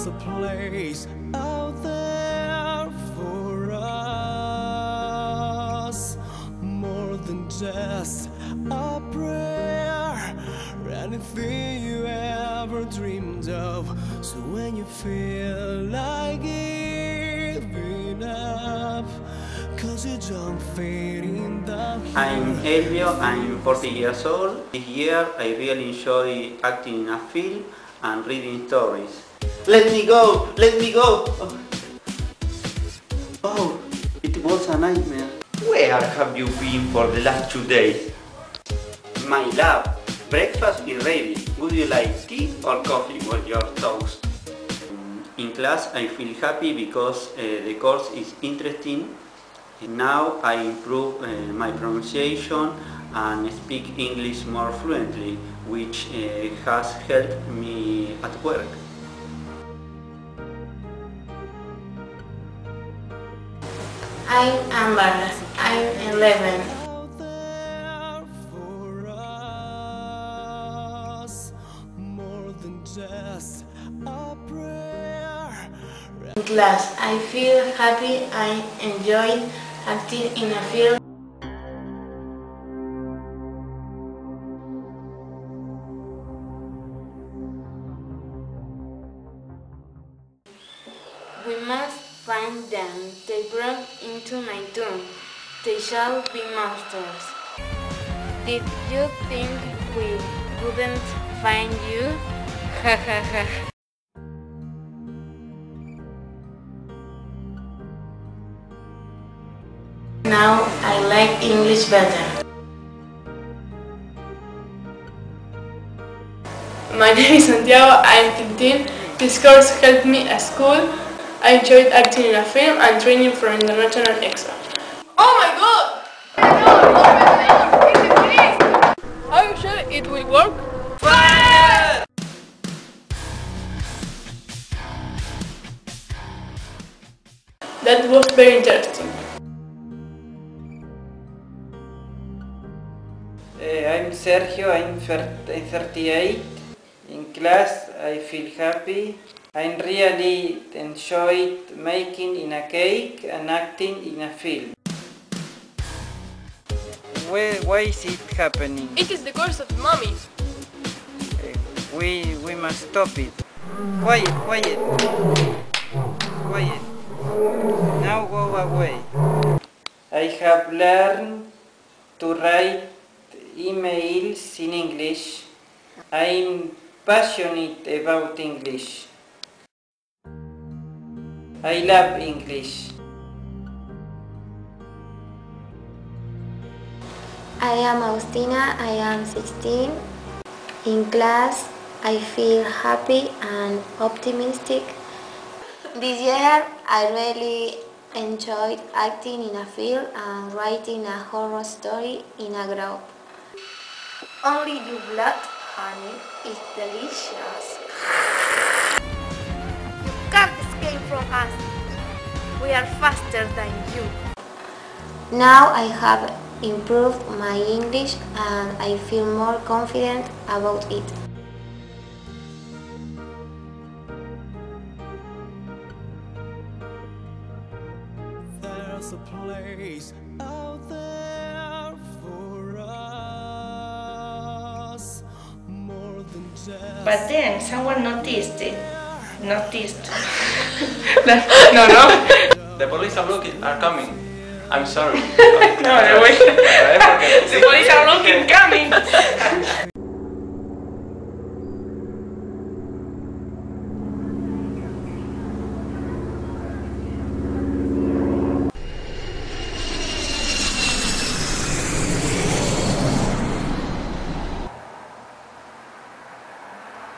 There's a place out there for us more than just a prayer. Anything you ever dreamed of. So when you feel like giving up, cause you don't fit in the I'm Elvio, I'm 40 years old. This year I really enjoy acting in a film and reading stories. Let me go! Let me go! Oh, oh it was a nightmare. Where have you been for the last two days? My love, breakfast is ready. Would you like tea or coffee with your toast? In class I feel happy because uh, the course is interesting. Now I improve uh, my pronunciation and speak English more fluently, which uh, has helped me at work. I'm Amber. I'm 11. out there for us more than just a prayer. In class, I feel happy. I enjoy acting in a film. We must find them. They broke into my tomb. They shall be monsters. Did you think we wouldn't find you? Ha ha ha. Now I like English better. My name is Santiago, I'm 15. This course helped me at school. I enjoyed acting in a film and training for international exam. Oh my god! Are you sure it will work? That was very interesting. Uh, I'm Sergio, I'm thir- I'm 38. In class, I feel happy. I really enjoyed making in a cake and acting in a film. Why, why is it happening? It is the curse of mommy. Uh, we, we must stop it. Quiet, quiet. Quiet. Now go away. I have learned to write emails in English. I'm passionate about English. I love English. I am Austina, I am 16. In class, I feel happy and optimistic. This year, I really enjoyed acting in a film and writing a horror story in a group. Only your blood, honey, is delicious. You can't escape from us. We are faster than you. Now I have improved my English and I feel more confident about it. There's a place out there for us more than just But then someone noticed it. Noticed. No, no. The police are looking, are coming. I'm sorry. No, wait. the police are looking coming.